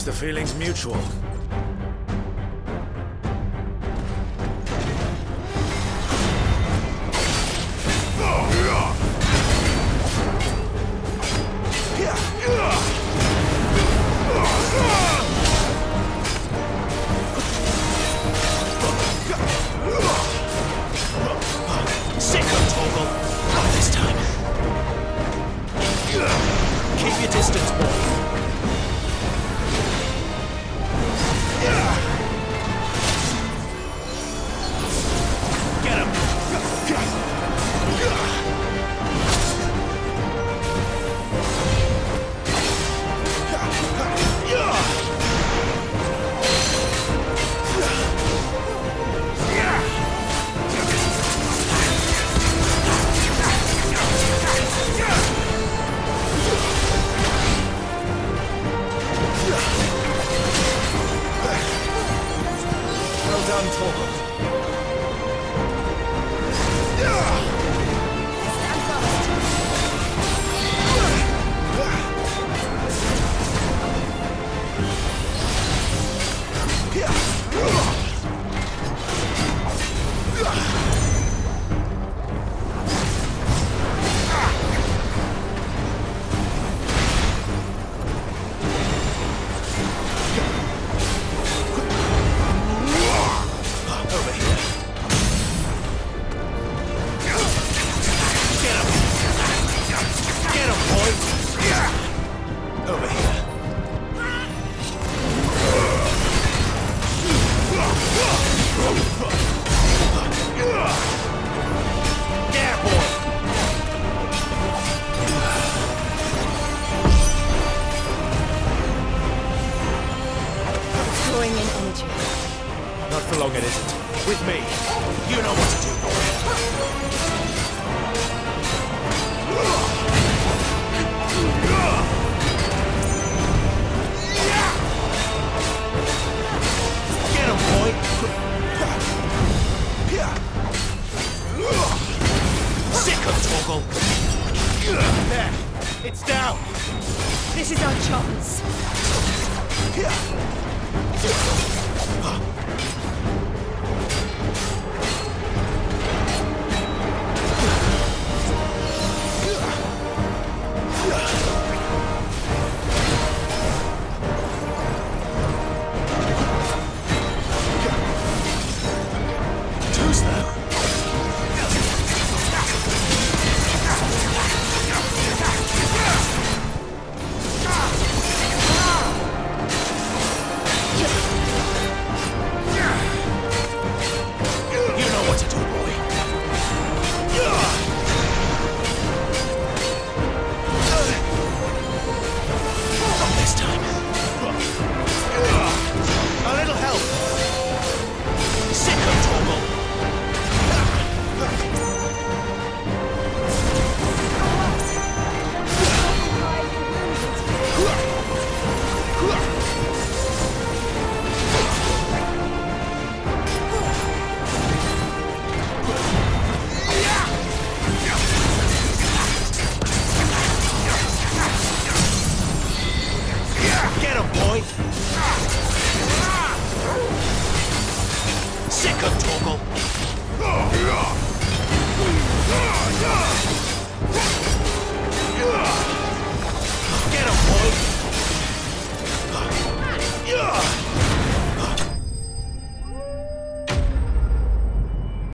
Seems the feeling's mutual. Done, Torgal. Drawing in energy. Not for long, it isn't. With me. You know what to do. Get him, boy. Sick of Torgal. There. It's down. This is our chance. people.